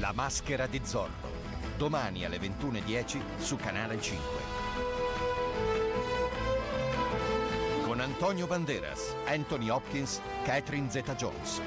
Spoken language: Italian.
La maschera di Zorro. Domani alle 21.10 su Canale 5. Con Antonio Banderas, Anthony Hopkins, Catherine Zeta-Jones.